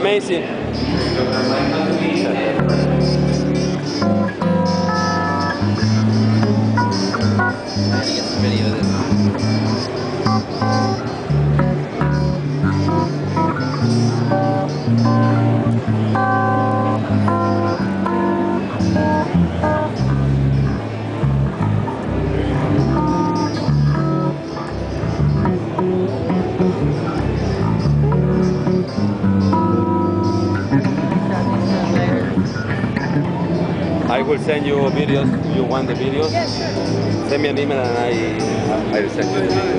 Amazing. I need to get some video of this. I will send you videos. You want the videos? Yeah, sure. Send me an email and I, I will send you the videos.